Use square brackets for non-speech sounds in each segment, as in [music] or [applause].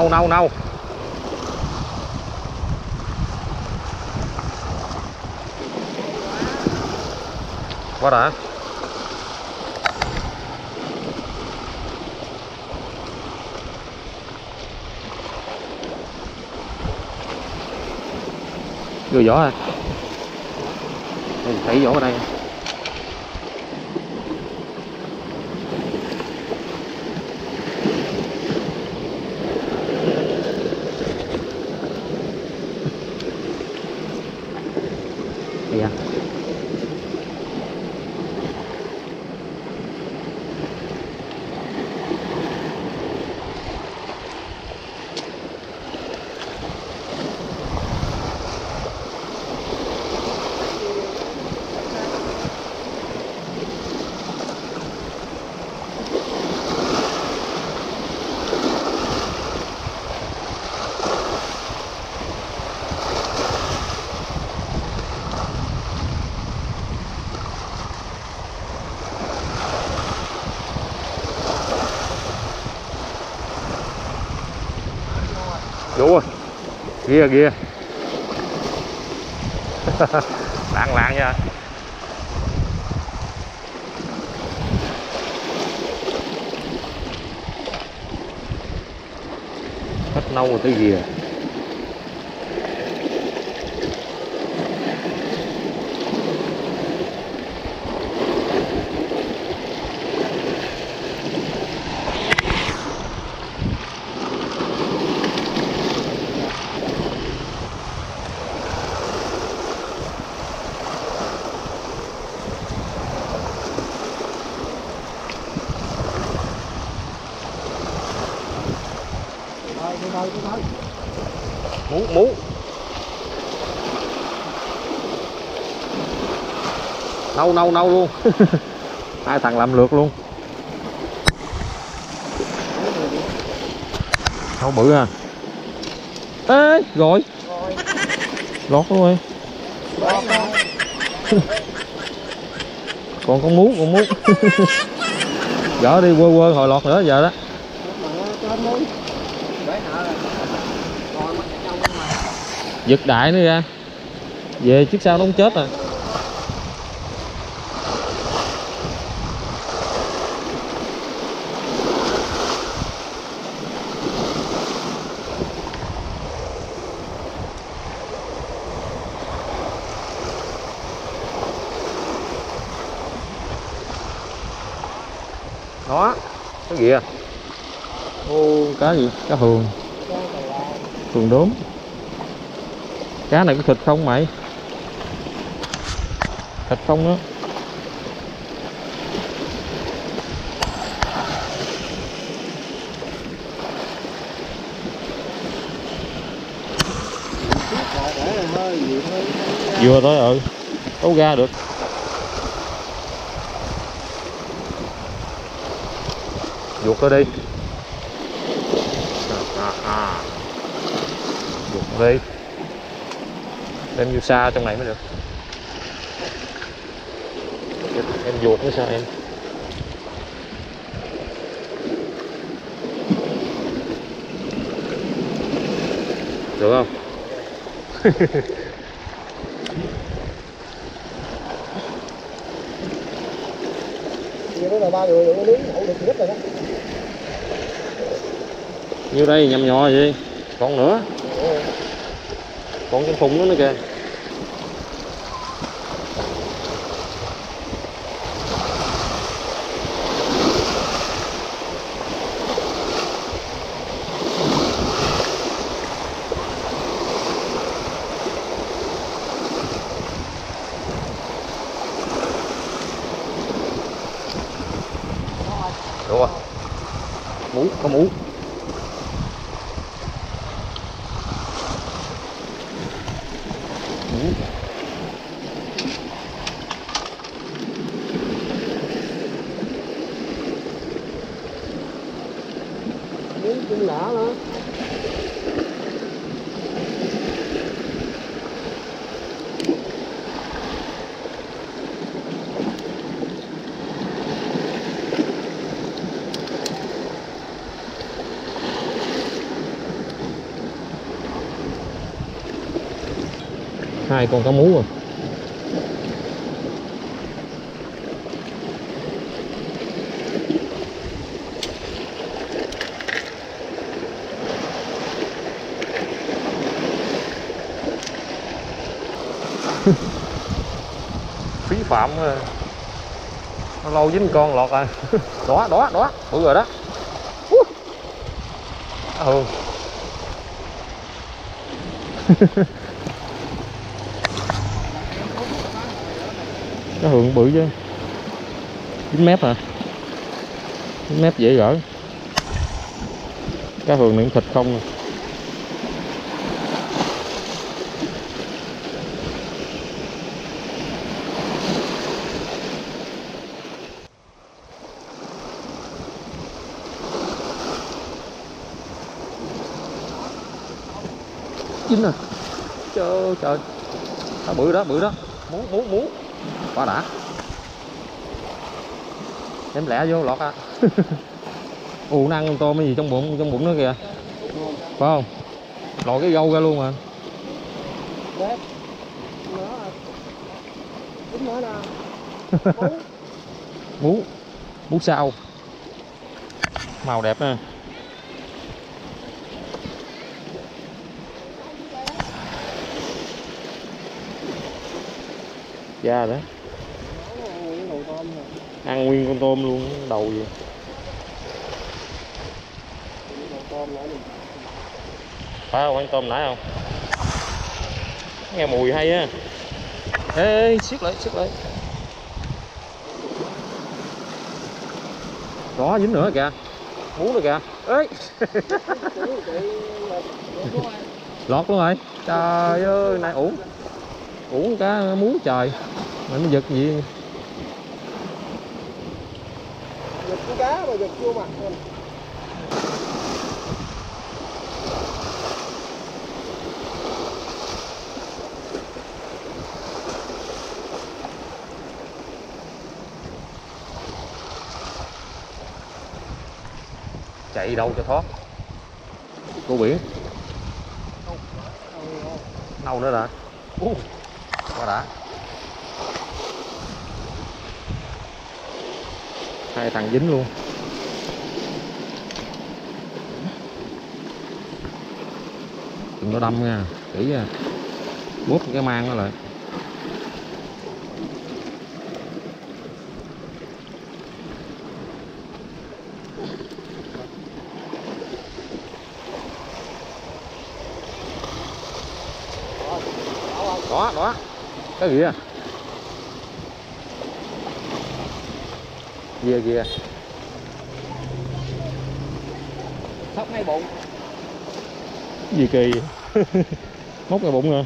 nâu nâu nâu quá đã. Vừa vỏ à Đây, thấy vỏ ở Đây à. Đủ rồi Ghia ghia. [laughs] Lạng lạng nha. Hết nâu rồi tới ghia Mú mú Nâu nâu nâu luôn. [laughs] Hai thằng làm lượt luôn. Nâu bự à. Ê, rồi. Lọt luôn ơi Còn con muốn con muốn [laughs] Gỡ đi, quơ quơ hồi lọt nữa, giờ đó. Giật đại nữa ra. Về trước sau nó không chết à. Đó cái gì à? Ô cá gì? Cá hường. Hường đốm. Cá này có thịt không mày? Thịt không đó vừa tới ừ. Đâu ra được. Vuột nó đi à, à, à. vuột đi đem vô xa trong này mới được em vuột mới sao em được không Vậy đó là ba người được lý, hậu được nhất rồi đó nhiêu đây nhầm nhỏ gì còn nữa? Còn cái phùng nữa nữa kìa. tiếng tiếng lã đó. Hai con cá mú rồi phí phạm nó lâu dính con lọt rồi đó đó đó bự rồi đó. Ừ. [laughs] Cái hường bự chứ. Chín mét hả? 9 mét dễ gỡ. Cái hường này thịt không à. Dính à trời trời. Đó, bự đó bự đó. Muốn muốn muốn quá đã. Em lẹ vô lọt à. [laughs] Ù nó ăn con tôm cái gì trong bụng trong bụng nó kìa. Phải không? Lòi cái gâu ra luôn mà. Mú. Mú sao? Màu đẹp nè da đó. Ăn nguyên con tôm luôn đầu gì. Phải không? Ăn tôm nãy không? Nghe mùi hay á. Ê ê, siết lại siết lại. Đó dính nữa kìa. Muốn nữa kìa. Ê. [laughs] Lọt luôn rồi. Trời ơi này uổng uổng cá muốn trời mà nó giật gì? Giật con cá mà giật vô mặt mình. chạy đâu cho thoát? Cô biển. Nâu nữa đã. Uh, quá đã hai thằng dính luôn. Đừng có đâm nha, kỹ nha. Bóp cái mang nó lại. Đó đó. Cái gì à kia kia Thấp ngay bụng. gì kỳ vậy? [laughs] móc cái bụng rồi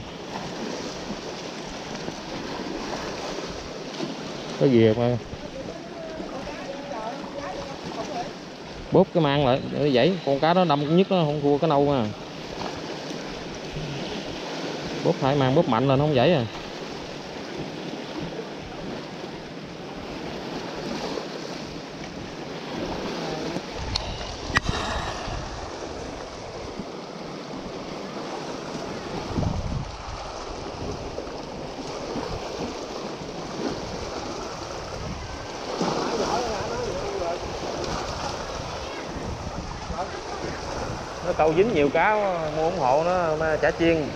cái gì mà bóp cái mang lại để dãy. Con cá đó đâm nhất nó không thua cái nâu mà. Bóp hai mang bóp mạnh là nó không dãy à câu dính nhiều cá mua ủng hộ nó trả chả chiên.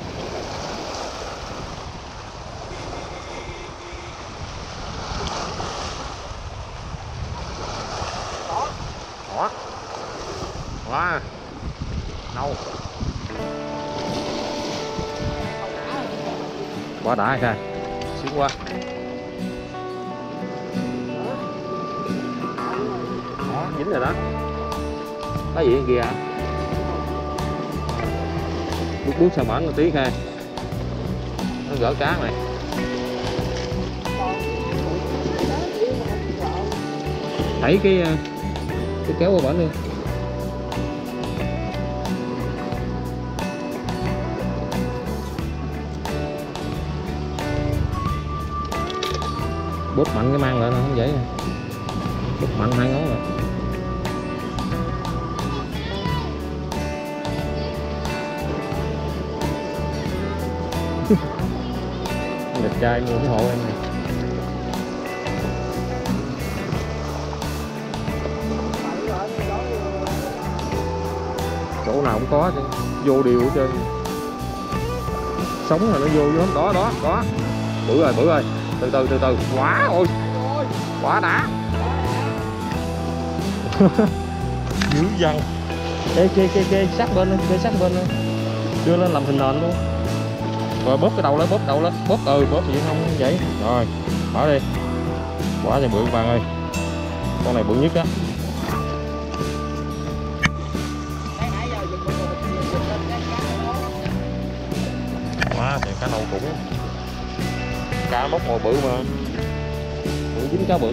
Đó quá nâu quá đã kìa xíu quá. Đó dính rồi đó. Cái gì kìa? Bước bước sang bển một tí khe nó gỡ cá này đẩy cái ờ, cái kéo qua bển đi. Bóp mạnh cái mang lại nó không dễ nè bóp mạnh hai ngón rồi. Trai ủng hộ em này. Chỗ nào cũng có chứ vô điều hết trơn. Sống là nó vô vô đó đó đó. Bự rồi bự rồi. Từ từ từ từ. Quá ôi. Quá đã. Dữ dằn. Kê kê kê kê, sát bên lên, kê, sát bên lên. Đưa lên làm hình nền luôn rồi bóp cái đầu lên bóp đầu lên bóp ừ bóp gì không vậy? Rồi, bỏ đi. Quả này bự bạn ơi. Con này bự nhất á. Quá thì cá nâu cũng cá móc mồi bự mà. Bự dính cá bự.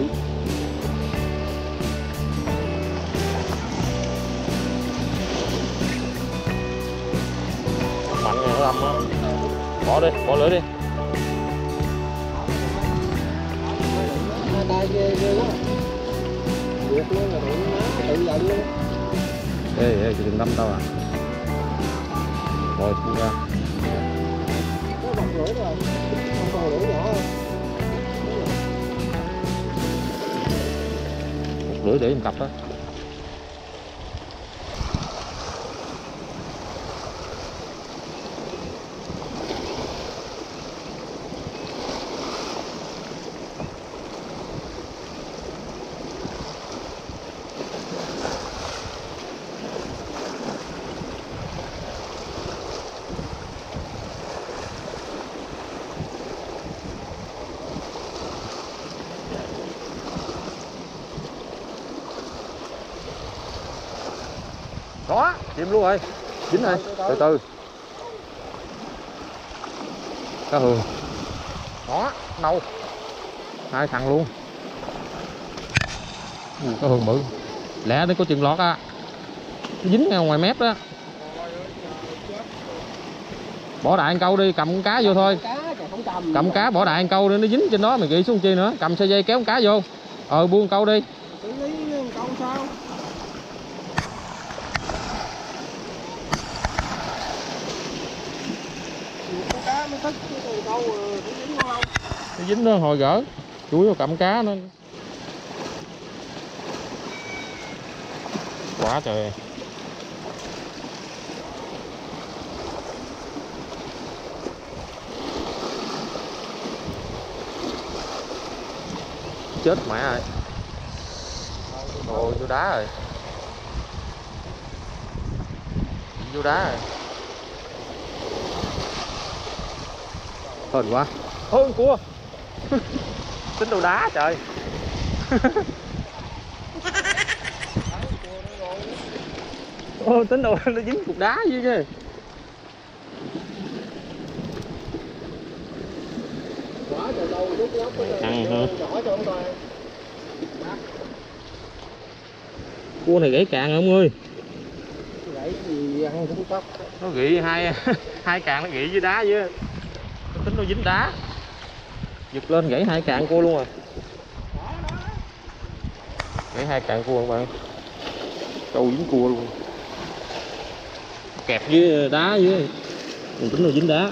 Mạnh này nó âm á bỏ đi, bỏ lưỡi đi. Hai ê ê đừng đâm tao à. Rồi thu ra. Lưỡi rồi Không còn một lưỡi để em cặp á. Đó chìm luôn rồi. Dính rồi. Từ từ. Cá hường đó nâu. Hai thằng luôn. Ui, cá hường bự. Lẹ đến có chừng lọt á. Nó dính ngay ngoài mép đó bỏ đại ăn câu đi cầm con cá vô thôi. Cầm cá bỏ đại ăn câu đi nó dính trên đó mày nghĩ xuống chi nữa. Cầm sợi dây kéo con cá vô. Ờ buông câu đi. Xử lý câu sao Con cá mới thích cái câu rồi cũng dính không nó dính nó hồi gỡ, chuối vào cặm cá nó. Quá trời. Chết mẹ rồi ôi, vô đá rồi. Vô đá rồi. Hên quá. Ôi cua [laughs] tính đồ đá trời. Ô tính đồ nó dính cục đá dưới chứ Căng hả? Cua này gãy càng rồi ông ơi. Gãy gì ăn cũng tóc. Nó gỉ hai [laughs] hai càng nó gỉ dưới đá dưới nó dính đá. Giật lên gãy hai càng cua luôn rồi gãy hai càng cua các bạn? Câu dính cua luôn. Kẹp với đá với, mình tính nó dính đá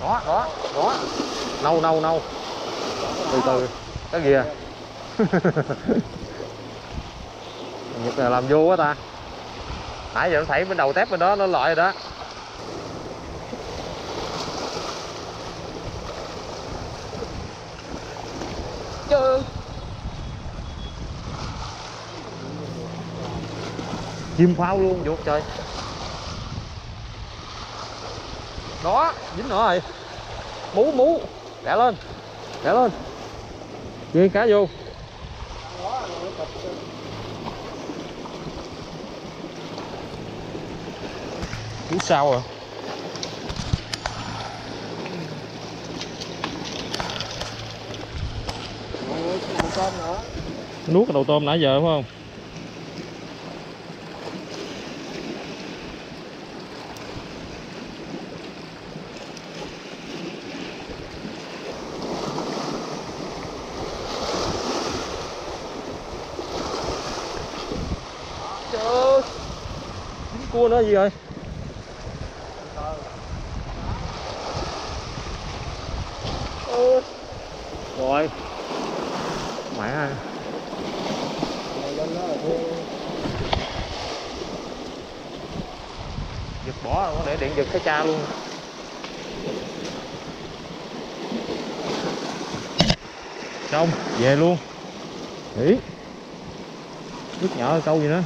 đó đó đó nâu nâu từ từ. Cái gì à? [laughs] Nhật này làm vô quá ta. Nãy giờ nó thấy bên đầu tép bên đó nó loại rồi đó. Chim phao luôn. Vuột trời. Đó dính nữa rồi. Mú mú đẻ lên đẻ lên. Ghi cá vô. Cú sao rồi nuốt cái đầu tôm nãy giờ phải không? Cua gì rồi Ừ. rồi. Mẹ ơi. Giật bỏ rồi, để điện giật cái cha luôn. Xong, về luôn. Nghỉ. Nước nhỏ câu gì nữa?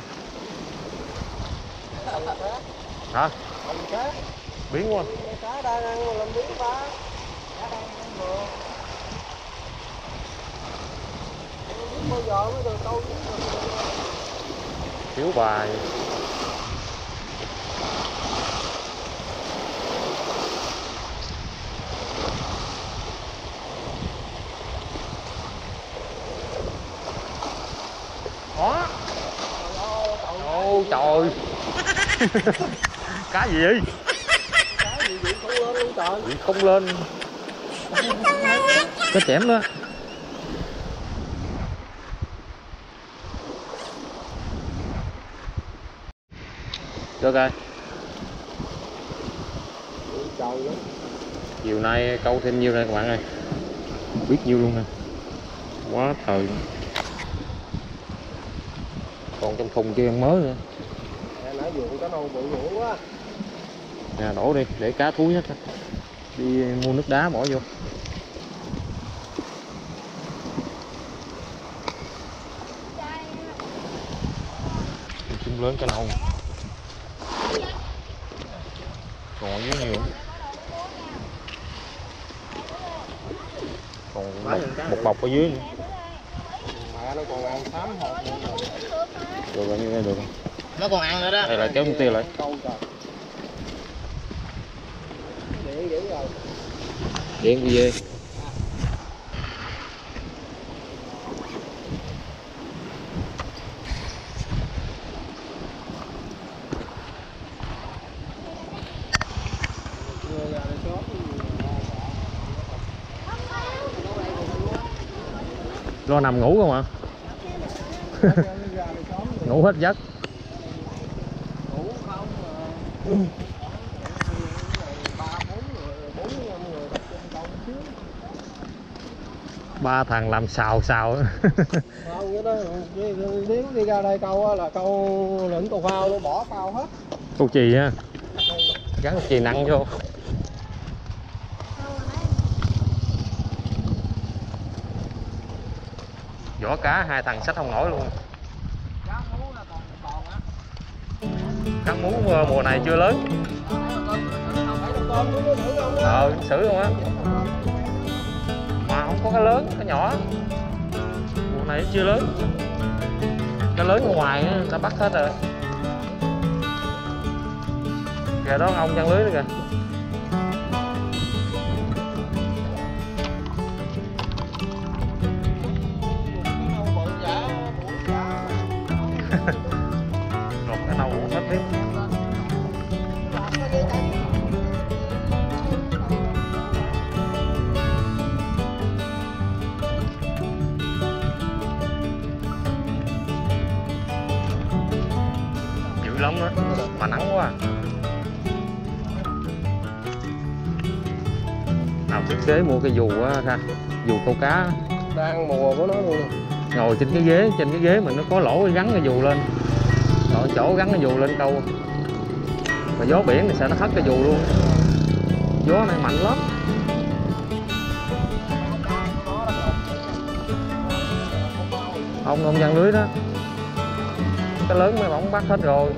Hả? Biến quá. Cá đang ăn mà làm biến ba cá đang ăn bừa biết bao giờ mới được câu biến rồi thiếu bài. Đó ô trời [laughs] [laughs] cá gì vậy? Cá gì vậy không lên luôn trời bị không lên. Có chém đó được rồi. Chiều nay câu thêm nhiêu đây các bạn ơi? Biết nhiêu luôn nè. Quá trời còn trong thùng kia ăn mới nữa. nãy vừa con cá nâu bự bự quá nè đổ đi để cá thúi hết đi mua nước đá bỏ vô. Chung lớn cá nâu còn dưới nhiều. Còn một, một bọc ở dưới nữa. nó còn ăn nữa được rồi như thế được rồi. Nó còn ăn nữa đó. Đây là kéo công ty lại câu trời điện dữ rồi điện đi về lo nằm ngủ không ạ? [laughs] Ngủ hết giấc. Ngủ không à mà ba bốn người bốn năm người tập trung câu xíu ba thằng làm xào xào không cái đó đi, ra đây câu là câu lĩnh tù phao luôn bỏ phao hết câu chì ha gắn chì nặng vô vỏ cá hai thằng xách không nổi luôn cá mú ờ, mùa này chưa lớn ờ xử luôn á mà không có cá lớn cá nhỏ. Mùa này chưa lớn. Cá lớn ở ngoài người ta bắt hết rồi. Kìa đó, ông chăn lưới nữa kìa. Kế mua cái dù á ra dù câu cá đang mùa của nó luôn. Ngồi trên cái ghế trên cái ghế mình nó có lỗ gắn cái dù lên. Rồi chỗ gắn cái dù lên câu. Mà gió biển thì sẽ nó hất cái dù luôn. Gió này mạnh lắm. Ông ông giăng lưới đó. Cái lớn mấy bóng bắt hết rồi